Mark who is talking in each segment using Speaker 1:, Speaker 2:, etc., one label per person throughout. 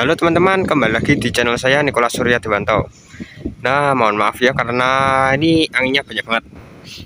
Speaker 1: Halo teman-teman, kembali lagi di channel saya Nikola Surya Dewanto. Nah, mohon maaf ya karena ini anginnya banyak banget.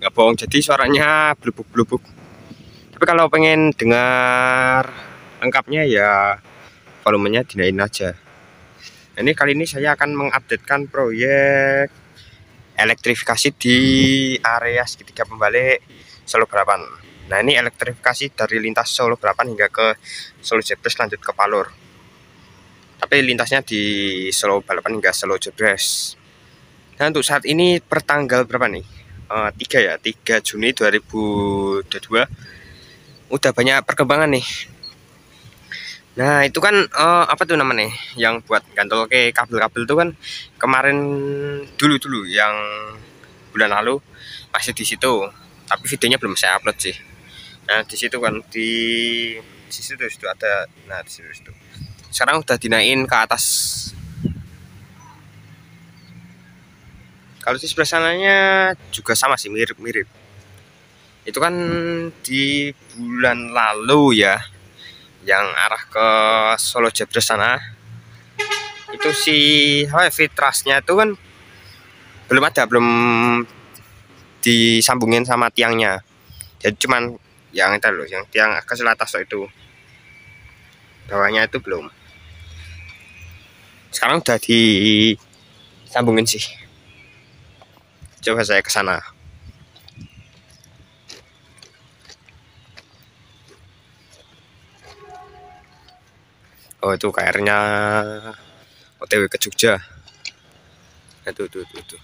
Speaker 1: Nggak bohong, jadi suaranya blubuk-blubuk. Tapi kalau pengen dengar lengkapnya ya volumenya dinain aja. Nah, ini kali ini saya akan mengupdatekan proyek elektrifikasi di area segitiga pembalik Solo Balapan. Nah ini elektrifikasi dari lintas Solo Balapan hingga ke Solo Jebres lanjut ke Palur tapi lintasnya di Solo Balapan hingga Solo Jebres nah untuk saat ini pertanggal berapa nih? Uh, ya 3 Juni 2022 udah banyak perkembangan nih. Nah itu kan uh, apa tuh namanya? Yang buat gantol ke kabel-kabel itu kan kemarin dulu-dulu yang bulan lalu masih di situ. Tapi videonya belum saya upload sih. Nah di situ kan di di situ, situ ada. Nah di situ, situ sekarang udah dinaikin ke atas. Kalau di sebelah sananya juga sama sih mirip-mirip itu kan di bulan lalu ya yang arah ke Solo Jebres sana. Itu si apa ya, fitrasnya itu kan belum ada belum disambungin sama tiangnya. Jadi cuman yang itu loh yang tiang ke selatan itu. Bawahnya itu belum sekarang udah disambungin sih. Coba saya ke sana. Oh itu KR-nya OTW ke Jogja. Itu tuh tuh tuh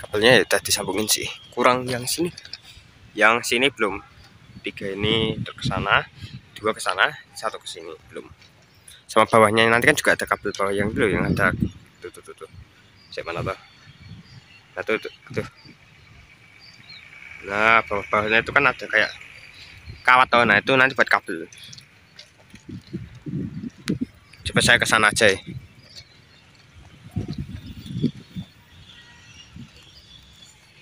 Speaker 1: kabelnya ya udah disambungin sih. Kurang yang sini. Yang sini belum. Tiga ini ke sana dua ke sana satu ke sini belum sama bawahnya. Nanti kan juga ada kabel bawah yang dulu yang ada. Tuh tuh tuh, tuh. saya mana tuh nah tuh, tuh, tuh. nah bawah bawahnya itu kan ada kayak kawat tuh nah itu nanti buat kabel. Coba saya ke sana aja ya.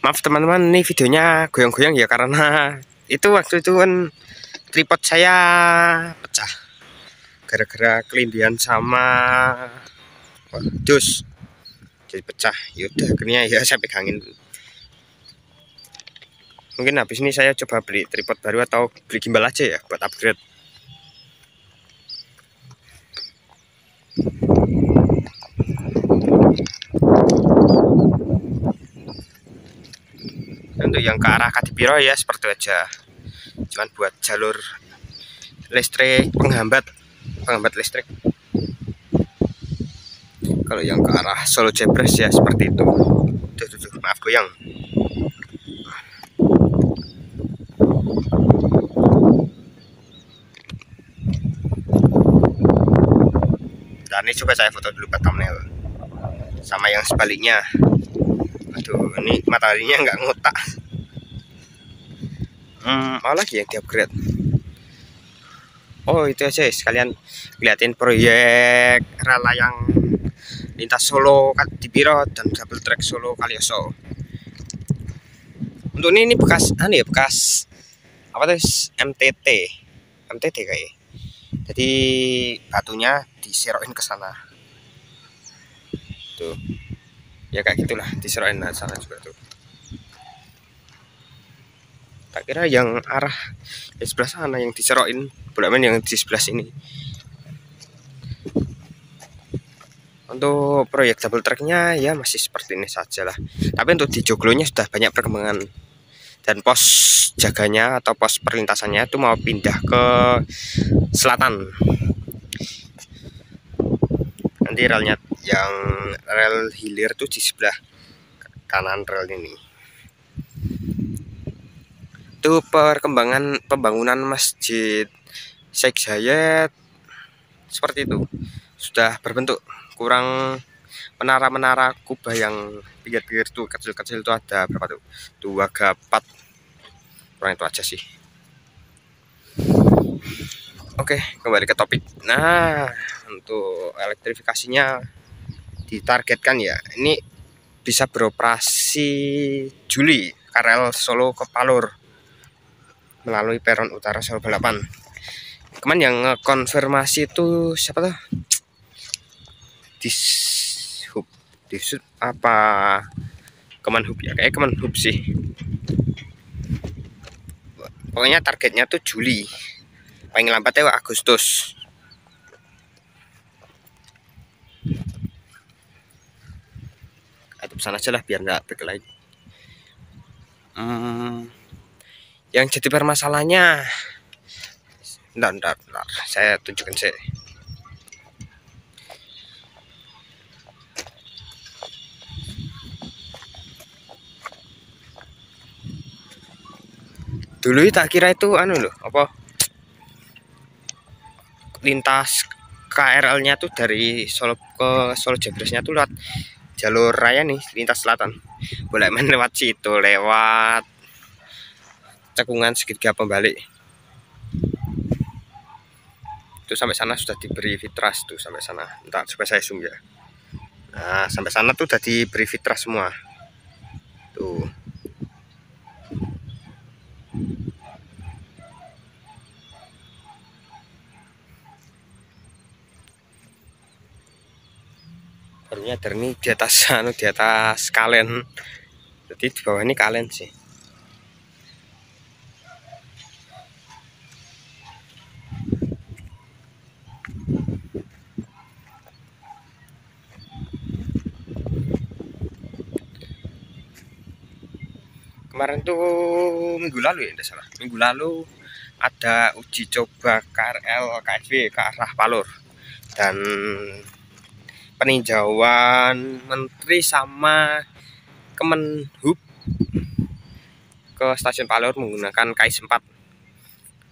Speaker 1: Maaf teman-teman ini videonya goyang-goyang ya karena itu waktu itu kan tripod saya gara-gara kelindian sama dus. Jadi pecah. Yaudah akhirnya ya saya pegangin. Mungkin habis ini saya coba beli tripod baru atau beli gimbal aja ya buat upgrade. Untuk yang ke arah Kadipiro ya seperti aja. Cuman buat jalur listrik penghambat penghambat listrik? Kalau yang ke arah Solo Jebres ya seperti itu. Tuh, tuh, tuh. maaf goyang. Dan ini coba saya foto dulu buat thumbnail. Sama yang sebaliknya. Aduh ini mataharinya nggak ngotak. Hmm, apa lagi yang di upgrade oh itu aja sekalian liatin proyek rel yang lintas Solo di Biro dan double track Solo Kalioso. Untuk ini, ini bekas anu ya bekas apa tuh MTT MTT kayak jadi batunya diserokin ke sana. Tuh. Ya kayak gitulah diserokin ke sana juga tuh tak kira yang arah di sebelah sana yang dicerokin main yang di sebelah sini. Untuk proyek double tracknya ya masih seperti ini saja lah tapi untuk di joglonya sudah banyak perkembangan. Dan pos jaganya atau pos perlintasannya itu mau pindah ke selatan. Nanti relnya yang rel hilir tuh di sebelah kanan rel ini itu perkembangan pembangunan masjid Sheikh Zayed. Seperti itu. Sudah berbentuk kurang menara-menara kubah yang pinggir-pinggir itu kecil-kecil itu ada berapa tuh? Dua gapat kurang itu aja sih. Oke kembali ke topik. Nah untuk elektrifikasinya ditargetkan ya. Ini bisa beroperasi Juli KRL Solo ke Palur melalui peron utara Solo Balapan. Keman yang konfirmasi itu siapa tuh? Dishub dishub apa? Kemenhub ya kayak Kemenhub sih. Pokoknya targetnya tuh Juli. Paling lambatnya Agustus. Itu pesan aja lah biar nggak back hmm, yang jadi permasalahannya ntar, ntar. Saya tunjukkan saya. Dulu tak kira itu anu loh, apa? Lintas KRL-nya tuh dari Solo ke Solo Jabresnya tuh lewat jalur raya nih, lintas selatan. Boleh main lewat situ, lewat cekungan segitiga pembalik. Itu sampai sana sudah diberi fitras tuh sampai sana. Entah supaya saya zoom ya. Nah sampai sana tuh sudah diberi fitras semua. Tuh. Barunya dari ini di atas anu di atas kalen. Jadi di bawah ini kalen sih tuh minggu lalu ya tidak salah. Minggu lalu ada uji coba KRL KSB ke arah Palur. Dan peninjauan menteri sama Kemenhub ke stasiun Palur menggunakan KAIS 4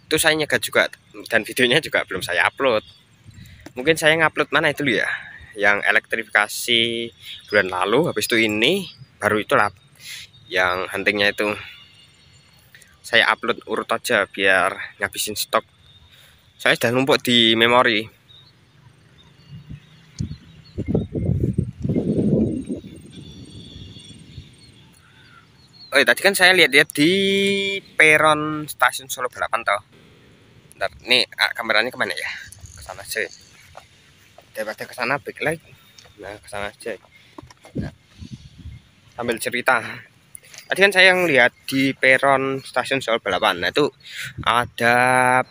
Speaker 1: itu saya nyegat juga dan videonya juga belum saya upload. Mungkin saya ngupload mana itu ya? Yang elektrifikasi bulan lalu habis itu ini baru itulah yang huntingnya itu saya upload urut aja biar ngabisin stok saya sudah numpuk di memori Oh iya, tadi kan saya lihat-lihat di peron stasiun Solo Balapan toh. Bentar, ini ah, kameranya ke mana ya? Ke sana aja. Daripada ke sana backlight. Nah, ke sana aja. Nah, sambil cerita tadi kan saya yang lihat di peron stasiun Solo Balapan. Nah itu ada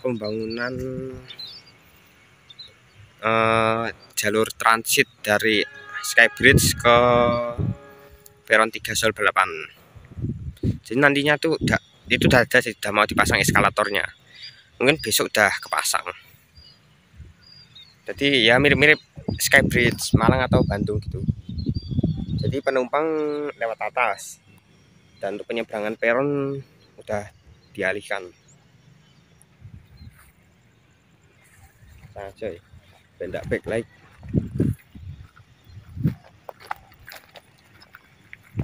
Speaker 1: pembangunan uh, jalur transit dari Skybridge ke peron 3 Solo Balapan. Jadi nantinya tuh udah, itu udah ada sudah mau dipasang eskalatornya. Mungkin besok udah kepasang. Jadi ya mirip-mirip Skybridge Malang atau Bandung gitu. Jadi penumpang lewat atas dan untuk penyeberangan peron udah dialihkan. Saja ya bendak backlight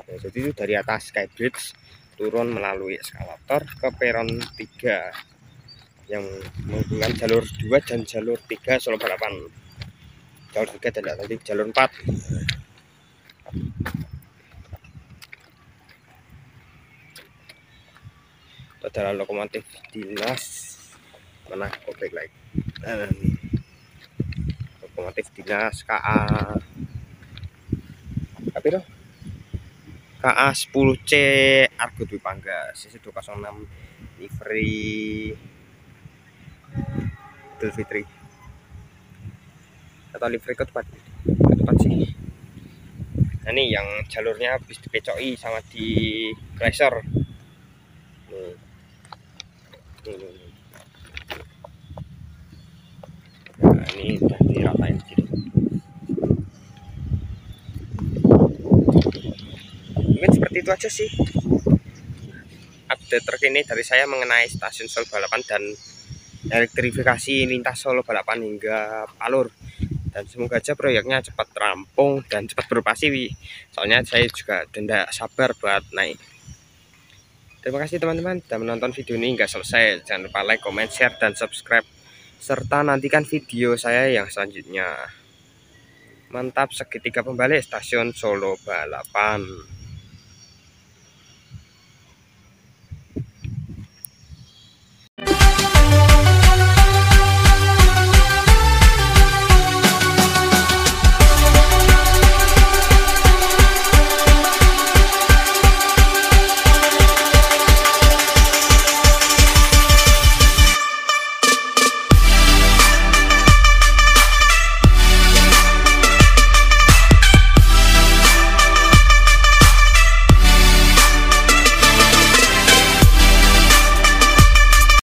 Speaker 1: ya, jadi itu dari atas skybridge turun melalui eskalator ke peron 3 yang menghubungkan jalur 2 dan jalur 3 Solo Balapan. Jalur 3 dan tadi jalur 4 adalah lokomotif dinas mana baik lagi nah, lokomotif dinas KA tapi loh KA 10C Argo Dwi Pangga. Sisi 206 livery Idul Fitri. Atau livery ketupat ketupat sih nah ini yang jalurnya habis dipecoki sama di crasher nih nah ini udah diratain gitu mungkin seperti itu aja sih. Update terkini dari saya mengenai stasiun Solo Balapan dan elektrifikasi lintas Solo Balapan hingga Palur. Dan semoga aja proyeknya cepat rampung dan cepat beroperasi. Soalnya saya juga tidak sabar buat naik Terima kasih teman-teman sudah menonton video ini hingga selesai. Jangan lupa like, comment, share, dan subscribe. Serta nantikan video saya yang selanjutnya. Mantap segitiga pembalik stasiun Solo Balapan.